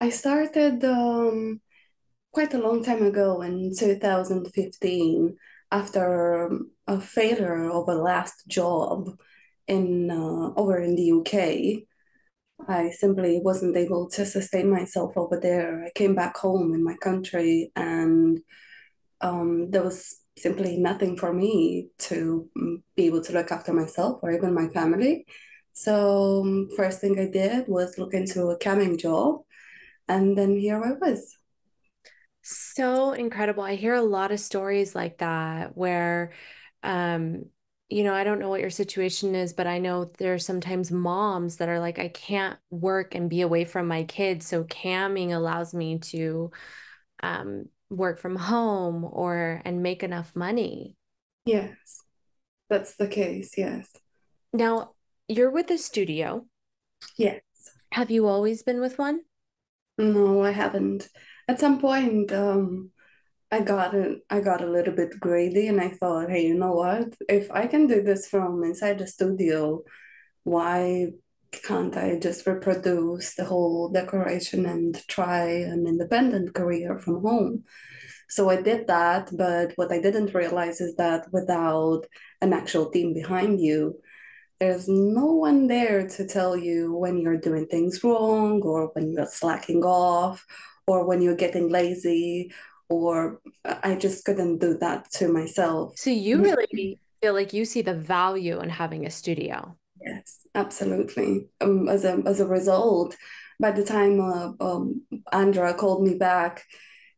I started um, quite a long time ago in 2015 after um, a failure of a last job in uh, over in the UK. I simply wasn't able to sustain myself over there. I came back home in my country and um, there was simply nothing for me to mm, be able to look after myself or even my family. So, um, first thing I did was look into a camming job, and then here I was. So incredible. I hear a lot of stories like that where, um, you know, I don't know what your situation is, but I know there are sometimes moms that are like, I can't work and be away from my kids. So camming allows me to um, work from home or and make enough money. Yes, that's the case. Yes. Now, you're with a studio. Yes. Have you always been with one? No, I haven't. At some point, um, I got a, I got a little bit greedy and I thought, hey, you know what? If I can do this from inside the studio, why can't I just reproduce the whole decoration and try an independent career from home? So I did that, but what I didn't realize is that without an actual team behind you, there's no one there to tell you when you're doing things wrong or when you're slacking off or when you're getting lazy or I just couldn't do that to myself. So you really feel like you see the value in having a studio. Yes, absolutely. Um, as a as a result, by the time uh, um, Andra called me back,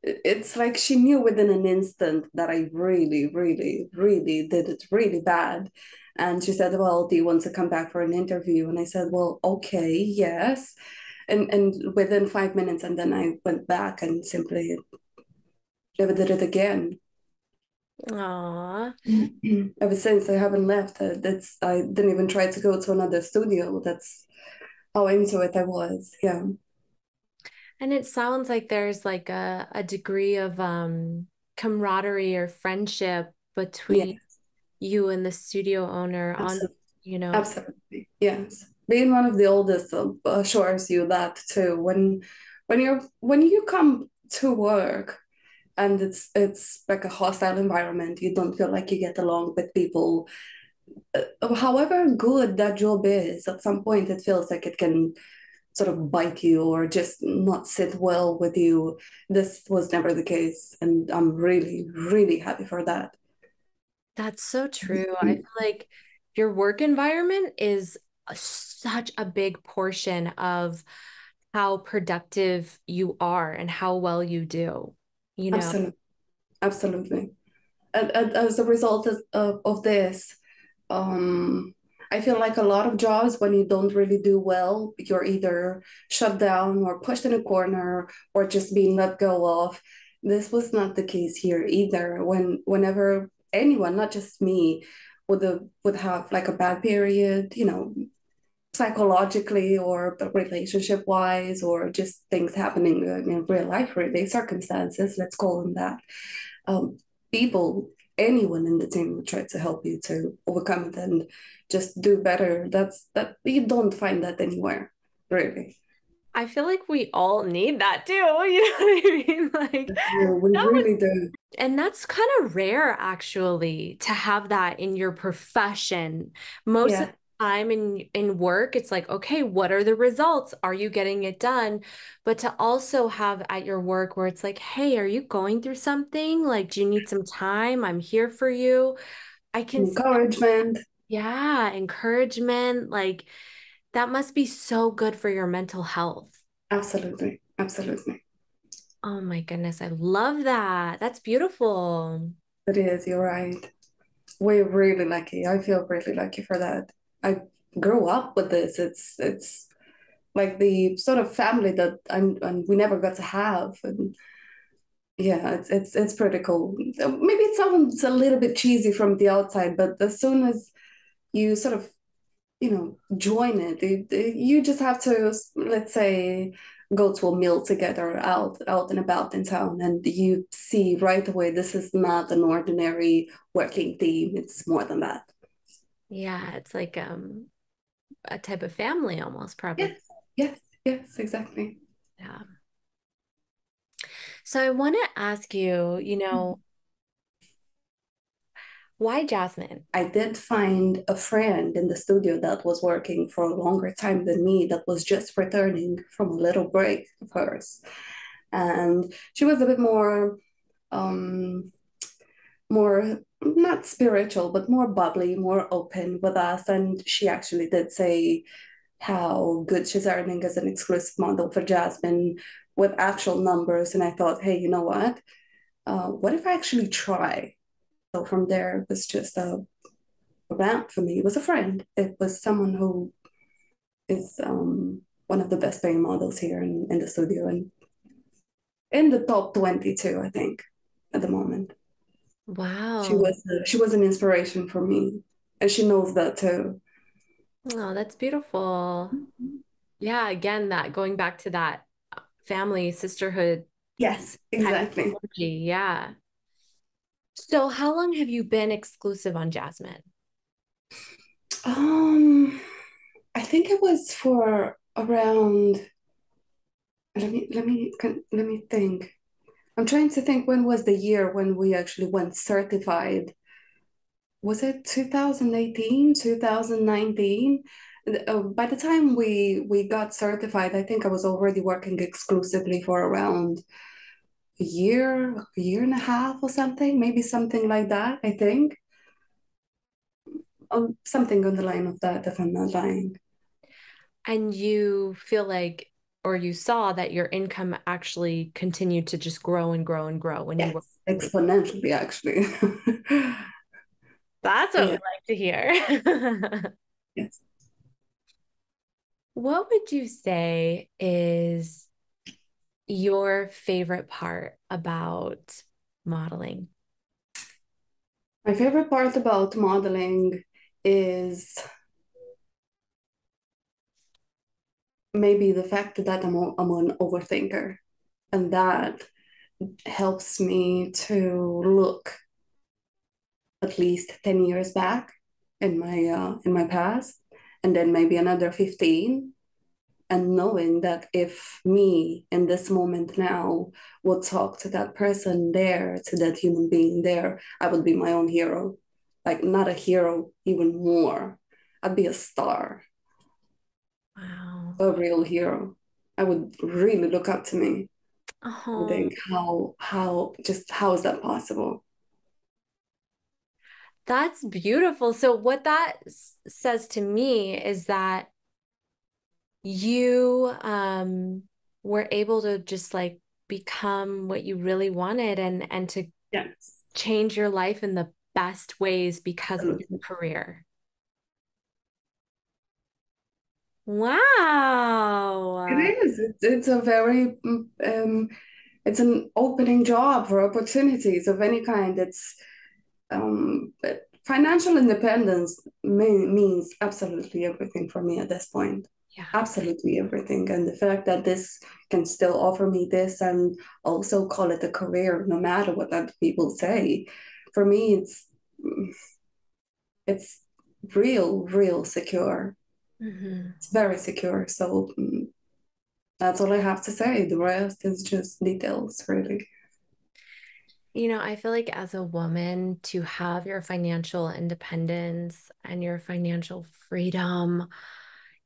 it's like she knew within an instant that I really, really, really did it really bad. And she said, Well, do you want to come back for an interview? And I said, Well, okay, yes. And and within five minutes, and then I went back and simply never did it again. Aww. Ever since I haven't left. That's I didn't even try to go to another studio. That's how into it I was. Yeah. And it sounds like there's like a, a degree of um, camaraderie or friendship between yes. You and the studio owner Absolutely. on, you know. Absolutely. Yes. Being one of the oldest assures you that too. When when you're when you come to work and it's it's like a hostile environment, you don't feel like you get along with people. Uh, however good that job is, at some point it feels like it can sort of bite you or just not sit well with you. This was never the case. And I'm really, really happy for that. That's so true. I feel like your work environment is a, such a big portion of how productive you are and how well you do. You know, absolutely, absolutely. And, and as a result of, of this, um, I feel like a lot of jobs, when you don't really do well, you're either shut down or pushed in a corner or just being let go of. This was not the case here either. When whenever anyone, not just me, would have, would have like a bad period, you know, psychologically or relationship wise, or just things happening in real life, really circumstances, let's call them that. Um, people, anyone in the team would try to help you to overcome it and just do better. That's that you don't find that anywhere, really. I feel like we all need that too. You know what I mean? Like yeah, we really was, do. And that's kind of rare actually to have that in your profession. Most yeah. of the time in in work, it's like, okay, what are the results? Are you getting it done? But to also have at your work where it's like, hey, are you going through something? Like, do you need some time? I'm here for you. I can encouragement. Yeah, encouragement. Like that must be so good for your mental health. Absolutely. Absolutely. Oh my goodness. I love that. That's beautiful. It is. You're right. We're really lucky. I feel really lucky for that. I grew up with this. It's it's like the sort of family that I'm and we never got to have. And yeah, it's it's it's pretty cool. Maybe it sounds a little bit cheesy from the outside, but as soon as you sort of you know join it. You just have to let's say go to a meal together out out and about in town and you see right away this is not an ordinary working team. It's more than that. Yeah it's like um a type of family almost probably. Yes yes yes exactly. Yeah. So I want to ask you, you know, why Jasmine? I did find a friend in the studio that was working for a longer time than me that was just returning from a little break of hers. And she was a bit more um more not spiritual, but more bubbly, more open with us. And she actually did say how good she's earning as an exclusive model for Jasmine with actual numbers. And I thought, hey, you know what? Uh, what if I actually try? So from there, it was just a, a ramp for me. It was a friend. It was someone who is um, one of the best paying models here in, in the studio and in the top 22, I think, at the moment. Wow. She was uh, she was an inspiration for me, and she knows that too. Oh, that's beautiful. Mm-hmm. Yeah, again, that going back to that family sisterhood. Yes, exactly. Yeah. So, how long have you been exclusive on Jasmine? Um, I think it was for around. Let me let me let me think. I'm trying to think when was the year when we actually went certified. Was it 2018, 2019? Uh, by the time we we got certified, I think I was already working exclusively for around a year, a year and a half or something, maybe something like that, I think. Um, something on the line of that, if I'm not lying. And you feel like or you saw that your income actually continued to just grow and grow and grow when yes, you were exponentially actually that's what yeah. we like to hear yes what would you say is your favorite part about modeling? My favorite part about modeling is maybe the fact that I'm, I'm an overthinker and that helps me to look at least 10 years back in my uh, in my past and then maybe another 15 and knowing that if me in this moment now would talk to that person there to that human being there i would be my own hero like not a hero even more i'd be a star Wow. A real hero. I would really look up to me. Oh. think how how just how is that possible? That's beautiful. So what that says to me is that you um were able to just like become what you really wanted and and to yes. change your life in the best ways because of your career. Wow. It is. It's, it's a very, um, it's an opening job for opportunities of any kind. It's um, financial independence mean, means absolutely everything for me at this point. Yeah. Absolutely everything. And the fact that this can still offer me this and also call it a career, no matter what other people say, for me, it's it's real, real secure. Mm-hmm. It's very secure. So mm, that's all I have to say. The rest is just details, really. You know, I feel like as a woman, to have your financial independence and your financial freedom,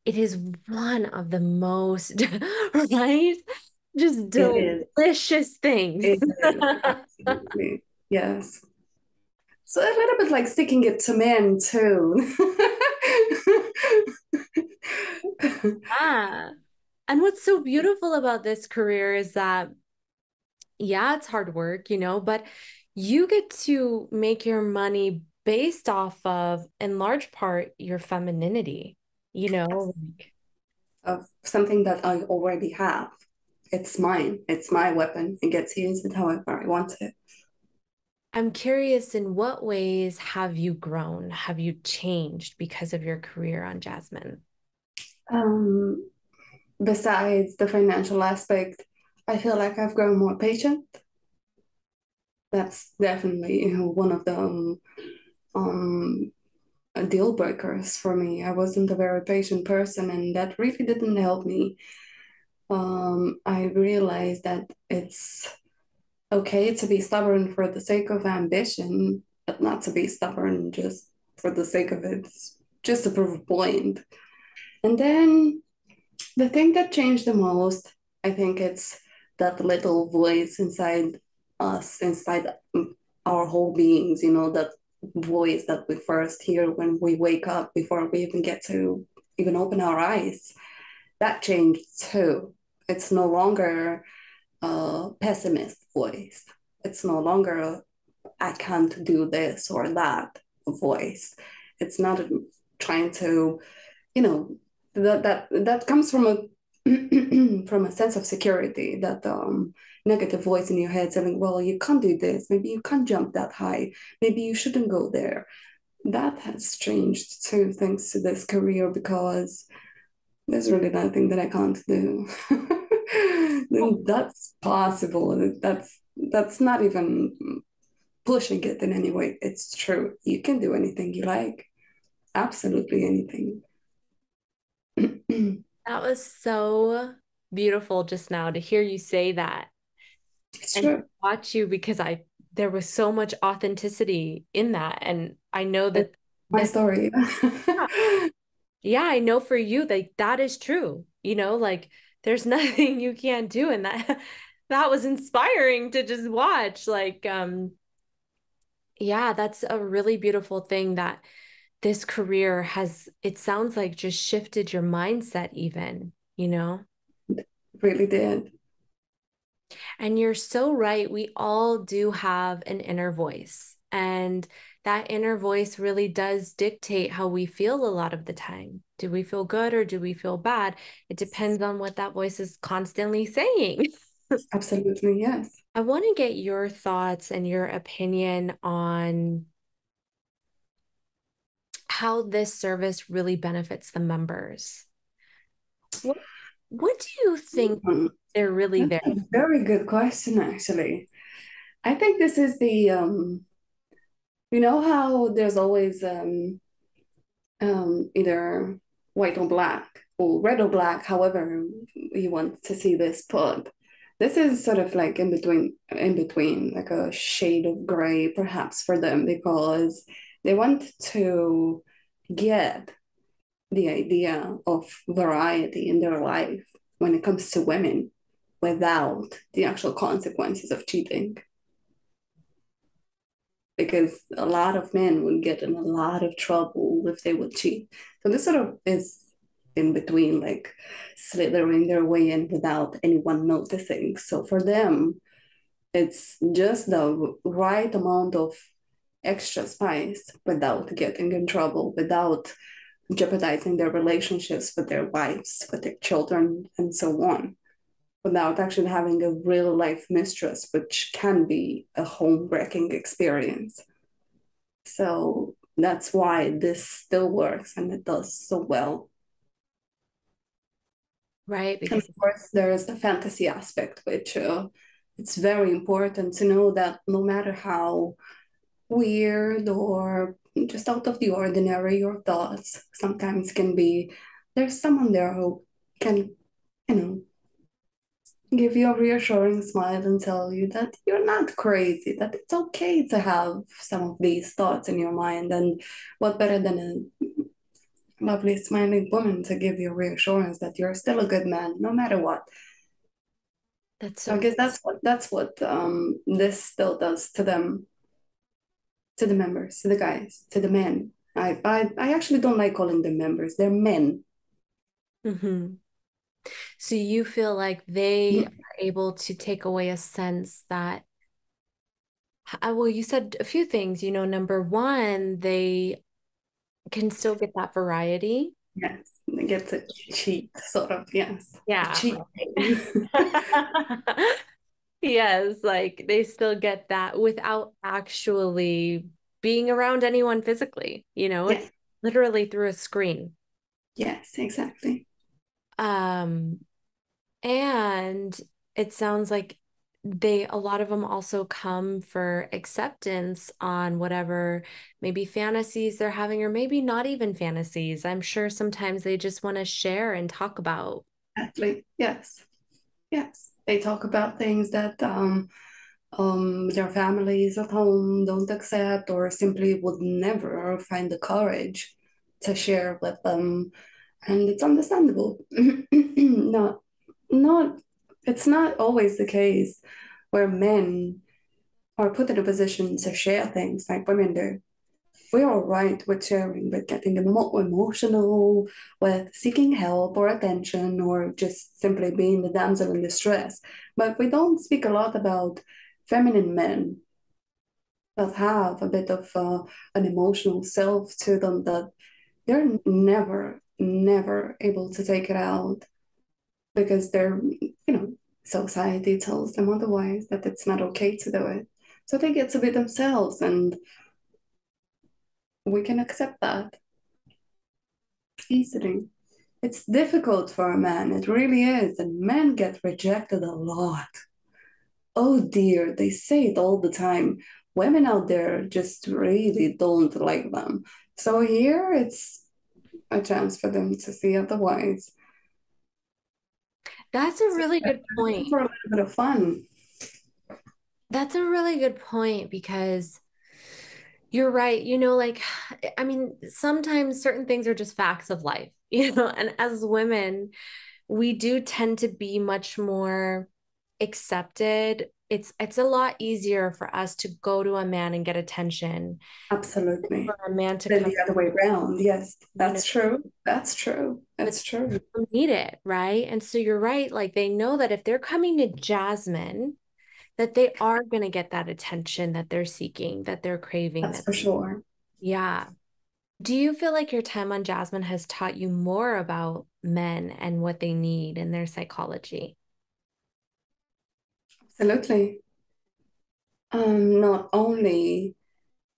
it is one of the most, right? Just delicious things. Absolutely. yes. So a little bit like sticking it to men too. yeah. And what's so beautiful about this career is that, yeah, it's hard work, you know, but you get to make your money based off of, in large part, your femininity, you know, of something that I already have. It's mine. It's my weapon. It gets used however I want it. I'm curious in what ways have you grown? Have you changed because of your career on Jasmine? Um, besides the financial aspect, I feel like I've grown more patient. That's definitely you know, one of the um, um, deal breakers for me. I wasn't a very patient person, and that really didn't help me. Um, I realized that it's okay to be stubborn for the sake of ambition, but not to be stubborn just for the sake of it, just to prove a point. And then the thing that changed the most, I think it's that little voice inside us, inside our whole beings, you know, that voice that we first hear when we wake up before we even get to even open our eyes. That changed too. It's no longer a pessimist voice. It's no longer I can't do this or that voice. It's not trying to, you know, that that that comes from a from a sense of security that um, negative voice in your head saying, well, you can't do this. Maybe you can't jump that high. Maybe you shouldn't go there. That has changed too, thanks to this career, because there's really nothing that I can't do. Oh. that's possible. That's that's not even pushing it in any way. It's true. You can do anything you like. Absolutely anything. that was so beautiful just now to hear you say that. It's and true. watch you because I there was so much authenticity in that. And I know that my this, story. yeah. yeah, I know for you, like that is true. You know, like there's nothing you can't do. And that that was inspiring to just watch. Like, um, yeah, that's a really beautiful thing that this career has, it sounds like just shifted your mindset, even, you know? It really did. And you're so right. We all do have an inner voice. And that inner voice really does dictate how we feel a lot of the time. Do we feel good or do we feel bad? It depends on what that voice is constantly saying. Absolutely, yes. I want to get your thoughts and your opinion on how this service really benefits the members. What, what do you think mm-hmm. they're really That's there? very good question, actually. I think this is the um, you know how there's always um, um, either white or black or red or black, however you want to see this put. This is sort of like in between, in between, like a shade of gray, perhaps for them, because they want to get the idea of variety in their life when it comes to women without the actual consequences of cheating. Because a lot of men would get in a lot of trouble if they would cheat. So this sort of is in between, like slithering their way in without anyone noticing. So for them, it's just the right amount of extra spice without getting in trouble, without jeopardizing their relationships with their wives, with their children, and so on, without actually having a real life mistress, which can be a home wrecking experience. So that's why this still works and it does so well. Right. Because and of course, there is the fantasy aspect, which uh, it's very important to know that no matter how weird or just out of the ordinary your thoughts sometimes can be there's someone there who can you know give you a reassuring smile and tell you that you're not crazy that it's okay to have some of these thoughts in your mind. And what better than a lovely smiling woman to give you reassurance that you're still a good man no matter what. That's so, so i guess that's what that's what um this still does to them to the members, to the guys, to the men. I I, I actually don't like calling them members. They're men. Mm-hmm. So you feel like they mm-hmm. are able to take away a sense that well, you said a few things. You know, number one, they can still get that variety. Yes, they get to cheat, sort of. Yes. Yeah. Cheat. yes, like they still get that without actually being around anyone physically, you know, it's literally through a screen. Yes, exactly. Um and it sounds like they a lot of them also come for acceptance on whatever maybe fantasies they're having or maybe not even fantasies i'm sure sometimes they just want to share and talk about exactly yes yes they talk about things that um, um, their families at home don't accept or simply would never find the courage to share with them. And it's understandable. not, not, it's not always the case where men are put in a position to share things like women do. We're all right with sharing, with getting emo- emotional, with seeking help or attention, or just simply being the damsel in distress. But we don't speak a lot about feminine men that have a bit of uh, an emotional self to them that they're never, never able to take it out because they're, you know, society tells them otherwise that it's not okay to do it. So they get to be themselves and we can accept that easily. It's difficult for a man, it really is. And men get rejected a lot. Oh dear, they say it all the time. Women out there just really don't like them. So here it's a chance for them to see otherwise. That's a really good point. For a little bit of fun. That's a really good point because you're right. You know, like, I mean, sometimes certain things are just facts of life, you know, and as women, we do tend to be much more accepted. It's it's a lot easier for us to go to a man and get attention absolutely. for a man to than the other way around yes that's true that's true that's true. need it right? And so you're right like they know that if they're coming to jasmine that they are going to get that attention that they're seeking that they're craving that's that for sure yeah do you feel like your time on jasmine has taught you more about men and what they need and their psychology Absolutely. Um, not only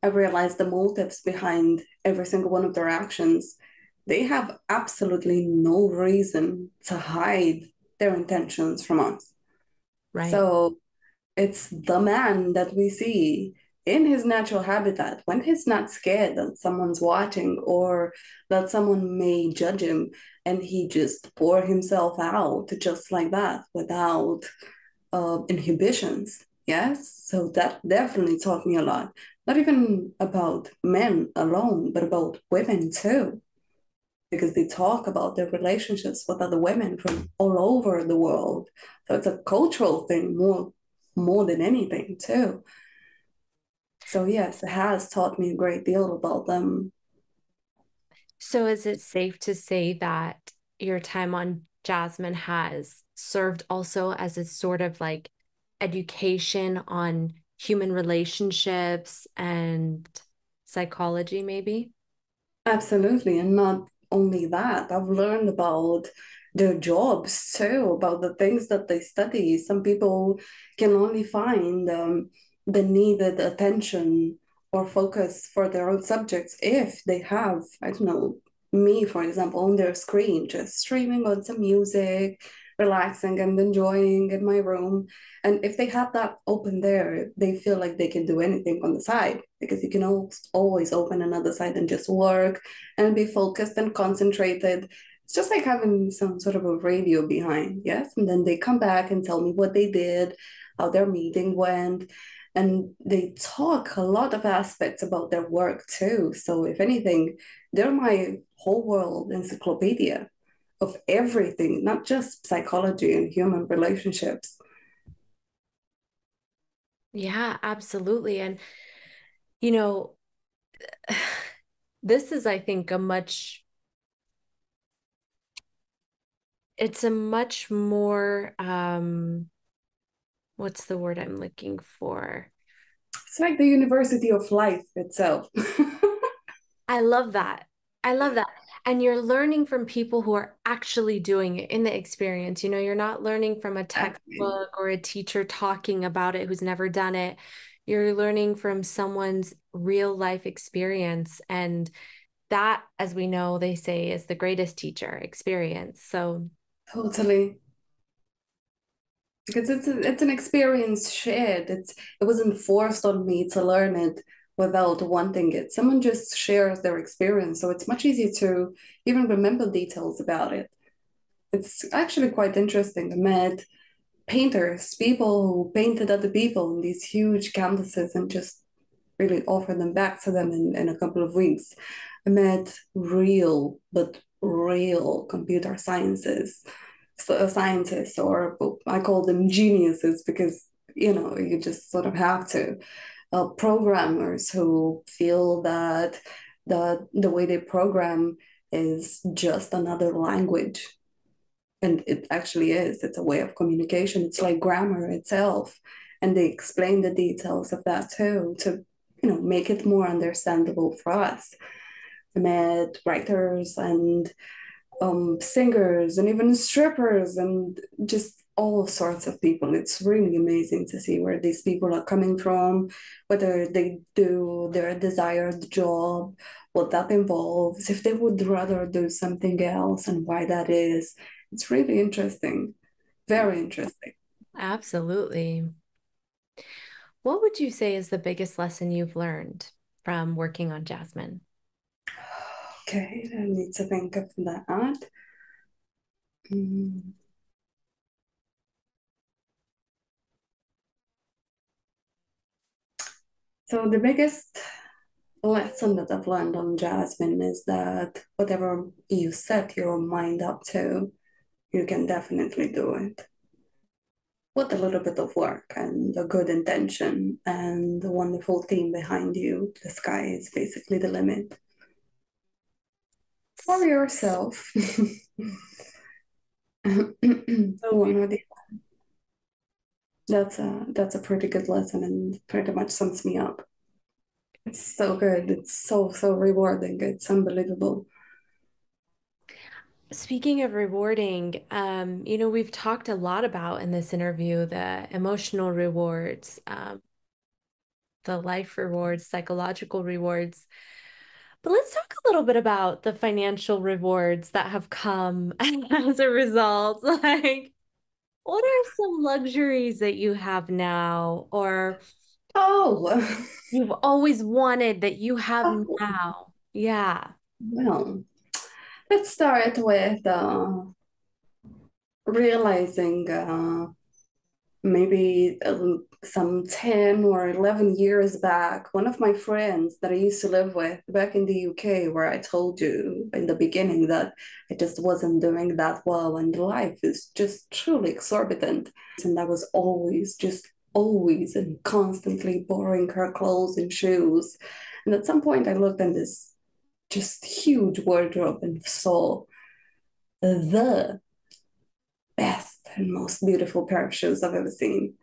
I realize the motives behind every single one of their actions, they have absolutely no reason to hide their intentions from us. Right. So it's the man that we see in his natural habitat when he's not scared that someone's watching or that someone may judge him and he just pour himself out just like that without uh, inhibitions. Yes, so that definitely taught me a lot. Not even about men alone, but about women too, because they talk about their relationships with other women from all over the world. So it's a cultural thing more more than anything too. So yes, it has taught me a great deal about them. So is it safe to say that your time on Jasmine has served also as a sort of like education on human relationships and psychology, maybe? Absolutely. And not only that, I've learned about their jobs too, about the things that they study. Some people can only find um, the needed attention or focus for their own subjects if they have, I don't know, me, for example, on their screen, just streaming on some music, relaxing and enjoying in my room. And if they have that open there, they feel like they can do anything on the side because you can always open another side and just work and be focused and concentrated. It's just like having some sort of a radio behind, yes? And then they come back and tell me what they did, how their meeting went and they talk a lot of aspects about their work too. So if anything, they're my whole world encyclopedia of everything, not just psychology and human relationships. Yeah, absolutely. And, you know, this is, I think, a much, it's a much more, um, what's the word I'm looking for? It's like the University of Life itself. I love that. I love that. And you're learning from people who are actually doing it in the experience. You know, you're not learning from a textbook or a teacher talking about it who's never done it. You're learning from someone's real life experience. And that, as we know, they say is the greatest teacher experience. So, totally because it's a, it's an experience shared. It's it wasn't forced on me to learn it without wanting it. Someone just shares their experience, so it's much easier to even remember details about it. It's actually quite interesting. I met painters, people who painted other people in these huge canvases and just really offered them back to them in, in a couple of weeks. I met real, but real computer sciences, so scientists, or I call them geniuses because, you know, you just sort of have to. Uh, programmers who feel that the, the way they program is just another language. And it actually is. It's a way of communication. It's like grammar itself. And they explain the details of that too to you know make it more understandable for us met writers and um, singers and even strippers and just all sorts of people it's really amazing to see where these people are coming from whether they do their desired job what that involves if they would rather do something else and why that is it's really interesting, very interesting. Absolutely. What would you say is the biggest lesson you've learned from working on Jasmine? Okay, I need to think of that. Mm. So the biggest lesson that I've learned on Jasmine is that whatever you set your mind up to, you can definitely do it. With a little bit of work and a good intention and a wonderful team behind you, the sky is basically the limit. For yourself. One or the that's a that's a pretty good lesson and pretty much sums me up. It's so good. It's so so rewarding. It's unbelievable. Speaking of rewarding, um, you know, we've talked a lot about in this interview the emotional rewards, um, the life rewards, psychological rewards. But let's talk a little bit about the financial rewards that have come as a result. Like, what are some luxuries that you have now, or oh, you've always wanted that you have oh. now? Yeah. Well, Let's start with uh, realizing uh, maybe some 10 or 11 years back, one of my friends that I used to live with back in the UK, where I told you in the beginning that I just wasn't doing that well and life is just truly exorbitant. And I was always, just always and constantly borrowing her clothes and shoes. And at some point, I looked in this just huge wardrobe and saw the best and most beautiful pair of shoes I've ever seen.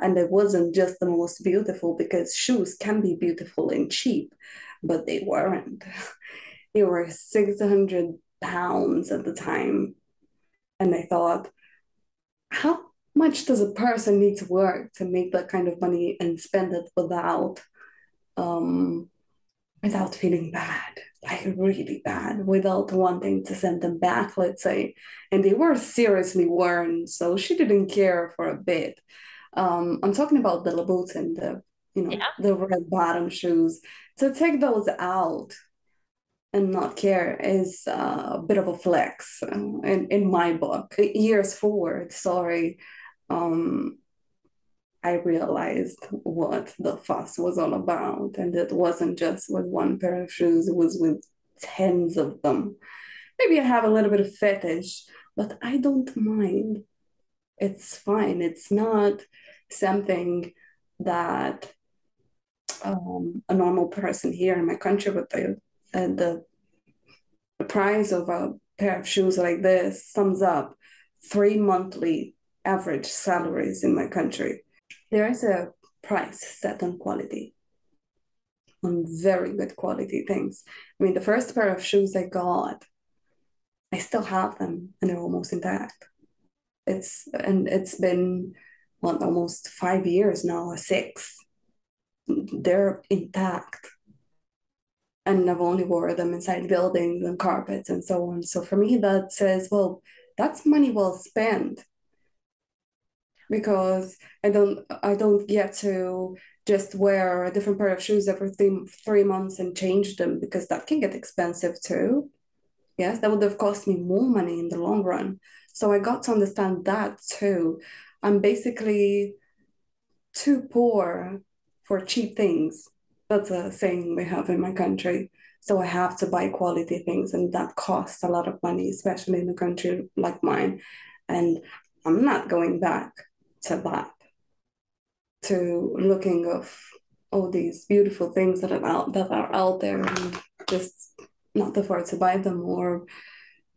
And it wasn't just the most beautiful because shoes can be beautiful and cheap, but they weren't. they were 600 pounds at the time. And I thought, how much does a person need to work to make that kind of money and spend it without um, without feeling bad? like really bad without wanting to send them back, let's say. And they were seriously worn, so she didn't care for a bit. Um, I'm talking about the Louboutin, the you know, yeah. the red bottom shoes. To take those out and not care is uh, a bit of a flex uh, in, in my book. Years forward, sorry, um, I realized what the fuss was all about. And it wasn't just with one pair of shoes, it was with tens of them. Maybe I have a little bit of fetish, but I don't mind. It's fine. It's not something that um, a normal person here in my country would. And the, the price of a pair of shoes like this sums up three monthly average salaries in my country there is a price set on quality, on very good quality things. I mean, the first pair of shoes I got, I still have them and they're almost intact. It's and it's been what almost five years now, six. They're intact. And I've only wore them inside buildings and carpets and so on. So for me, that says, well, that's money well spent because I don't I don't get to just wear a different pair of shoes every three, three months and change them because that can get expensive too. Yes, that would have cost me more money in the long run. So I got to understand that too. I'm basically too poor for cheap things. That's a saying we have in my country. So I have to buy quality things, and that costs a lot of money, especially in a country like mine. And I'm not going back to that, to looking of all these beautiful things that are out that are out there and just not afford to buy them or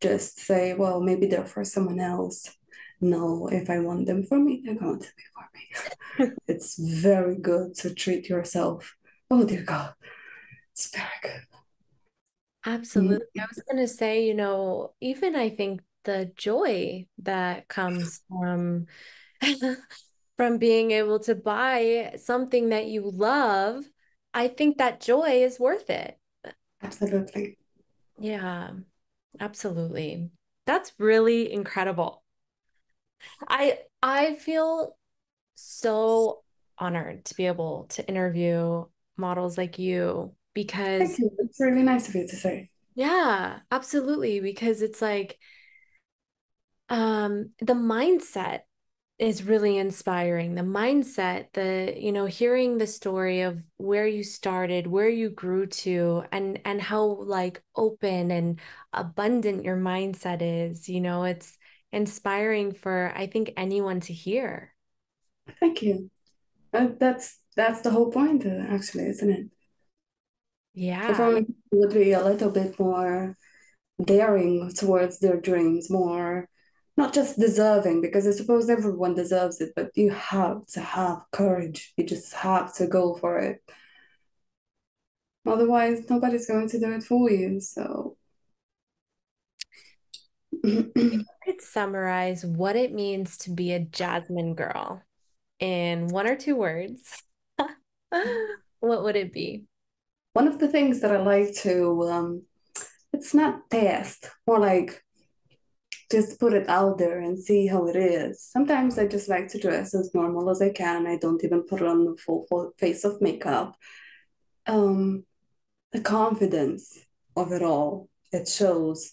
just say, well, maybe they're for someone else. No, if I want them for me, they're going to be for me. it's very good to treat yourself. Oh dear God, it's very good. Absolutely. Mm-hmm. I was going to say, you know, even I think the joy that comes from from being able to buy something that you love, I think that joy is worth it. Absolutely. Yeah. Absolutely. That's really incredible. I I feel so honored to be able to interview models like you because you. it's really nice of you to say. Yeah, absolutely. Because it's like um the mindset is really inspiring. The mindset, the, you know, hearing the story of where you started, where you grew to, and and how like open and abundant your mindset is, you know, it's inspiring for I think anyone to hear. Thank you. that's that's the whole point, uh, actually, isn't it? Yeah. Everyone would be a little bit more daring towards their dreams, more not just deserving, because I suppose everyone deserves it, but you have to have courage. You just have to go for it. Otherwise, nobody's going to do it for you. So, you could summarize what it means to be a Jasmine girl in one or two words, what would it be? One of the things that I like to, um, it's not test, more like just put it out there and see how it is. Sometimes I just like to dress as normal as I can. I don't even put on the full, full face of makeup. Um, the confidence of it all, it shows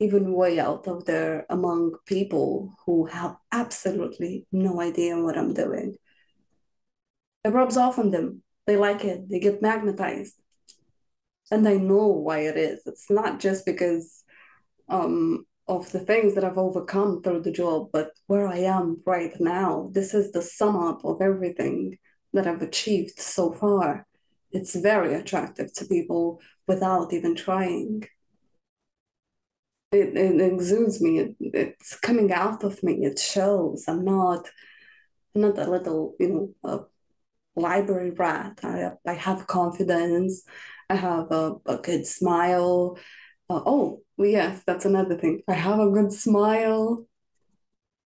even way out of there among people who have absolutely no idea what I'm doing. It rubs off on them. They like it. They get magnetized. And I know why it is. It's not just because um, of the things that I've overcome through the job, but where I am right now, this is the sum up of everything that I've achieved so far. It's very attractive to people without even trying. It, it exudes me. It, it's coming out of me. It shows. I'm not, I'm not a little, you know, library rat. I, I have confidence. I have a, a good smile. Uh, oh, yes, that's another thing. I have a good smile.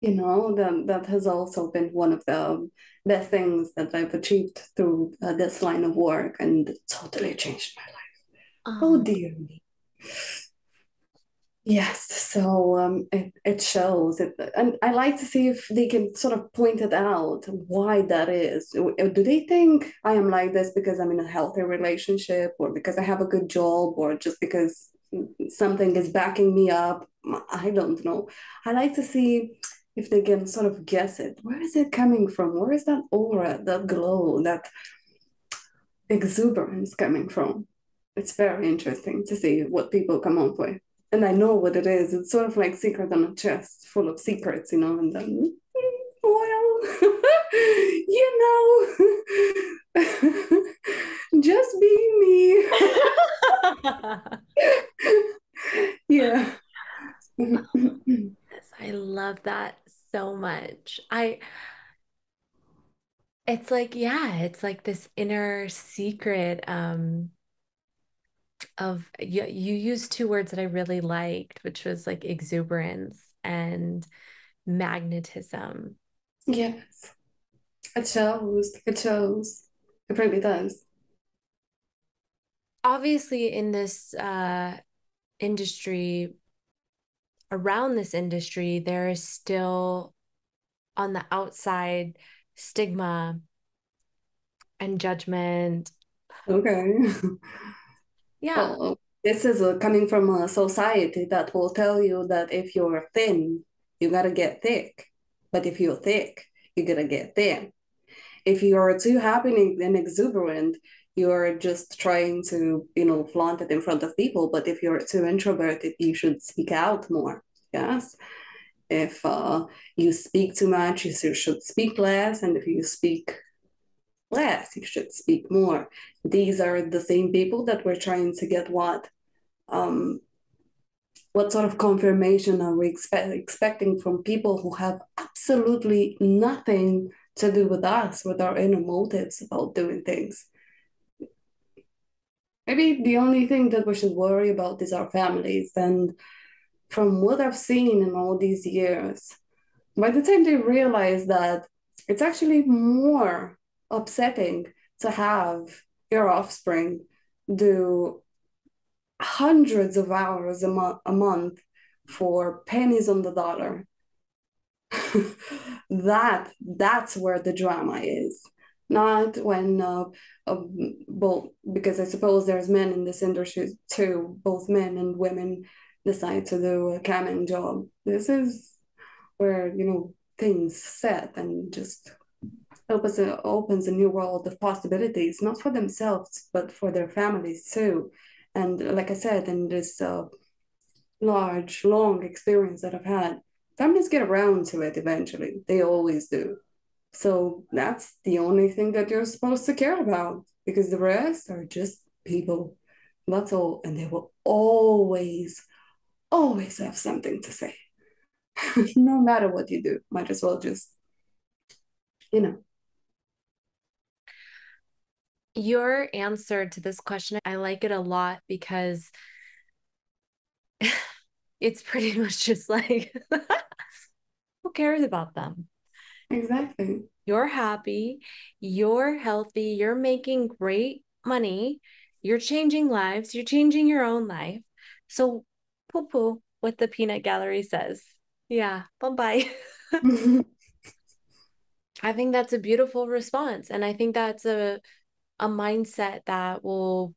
You know, that, that has also been one of the best things that I've achieved through uh, this line of work and totally changed my life. Oh, oh dear me. Yes, so um, it, it shows it, and I like to see if they can sort of point it out why that is. Do they think I am like this because I'm in a healthy relationship, or because I have a good job, or just because something is backing me up. I don't know. I like to see if they can sort of guess it. Where is it coming from? Where is that aura, that glow, that exuberance coming from? It's very interesting to see what people come up with. And I know what it is. It's sort of like secret on a chest full of secrets, you know, and then, hmm, well, you know, just be me. yeah. I love that so much. I it's like yeah, it's like this inner secret um of you, you used two words that I really liked, which was like exuberance and magnetism. Yes. It shows. It shows. It really does. Obviously, in this uh, industry, around this industry, there is still on the outside stigma and judgment. Okay. yeah. Well, this is a, coming from a society that will tell you that if you're thin, you got to get thick. But if you're thick, you're gonna get thin. If you're too happy and exuberant, you're just trying to, you know, flaunt it in front of people. But if you're too introverted, you should speak out more. Yes. If uh, you speak too much, you should speak less. And if you speak less, you should speak more. These are the same people that we're trying to get what? Um, what sort of confirmation are we expect, expecting from people who have absolutely nothing to do with us, with our inner motives about doing things? Maybe the only thing that we should worry about is our families. And from what I've seen in all these years, by the time they realize that it's actually more upsetting to have your offspring do hundreds of hours a, mo- a month for pennies on the dollar. That that's where the drama is. Not when uh, uh, both because i suppose there's men in this industry too both men and women decide to do a camming job. This is where you know things set and just opens a, opens a new world of possibilities not for themselves but for their families too and like I said, in this uh, large, long experience that I've had, families get around to it eventually. They always do. So that's the only thing that you're supposed to care about because the rest are just people. That's all. And they will always, always have something to say. no matter what you do, might as well just, you know, your answer to this question, I like it a lot because it's pretty much just like, who cares about them? Exactly. You're happy, you're healthy, you're making great money, you're changing lives, you're changing your own life. So, poo poo, what the peanut gallery says. Yeah, bye bye. I think that's a beautiful response. And I think that's a a mindset that will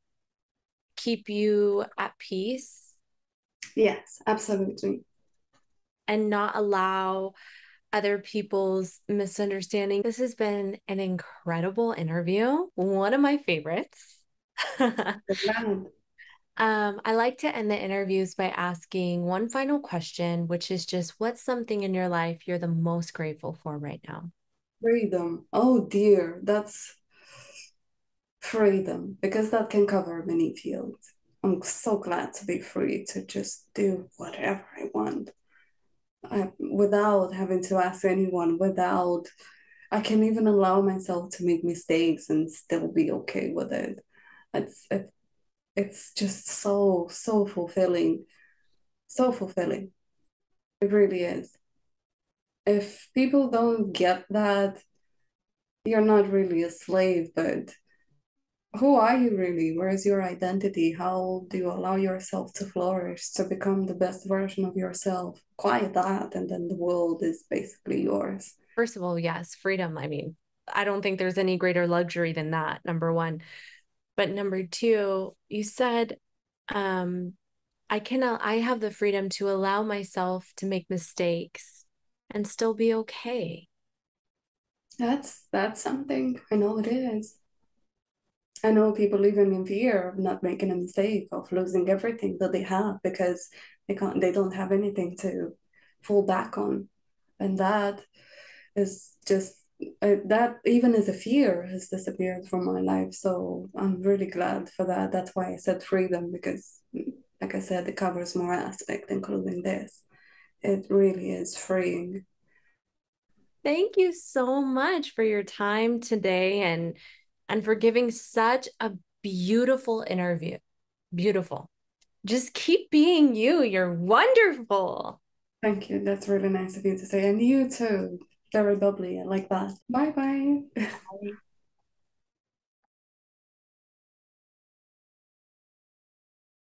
keep you at peace. Yes, absolutely. And not allow other people's misunderstanding. This has been an incredible interview, one of my favorites. um, I like to end the interviews by asking one final question, which is just what's something in your life you're the most grateful for right now? Freedom. Oh dear, that's freedom because that can cover many fields. I'm so glad to be free to just do whatever I want I, without having to ask anyone, without, I can even allow myself to make mistakes and still be okay with it. It's, it, it's just so, so fulfilling. So fulfilling. It really is. If people don't get that, you're not really a slave, but who are you really? Where is your identity? How do you allow yourself to flourish, to become the best version of yourself? Quiet that, and then the world is basically yours. First of all, yes, freedom. I mean, I don't think there's any greater luxury than that, number one. But number two, you said, um, I can I have the freedom to allow myself to make mistakes and still be okay. That's that's something. I know it is. I know people living in fear of not making a mistake, of losing everything that they have because they can't, they don't have anything to fall back on, and that is just uh, that even as a fear has disappeared from my life. So I'm really glad for that. That's why I said freedom because, like I said, it covers more aspects, including this. It really is freeing. Thank you so much for your time today and and for giving such a beautiful interview. Beautiful. Just keep being you. You're wonderful. Thank you. That's really nice of you to say. And you too. Very bubbly. I like that. Bye-bye. bye.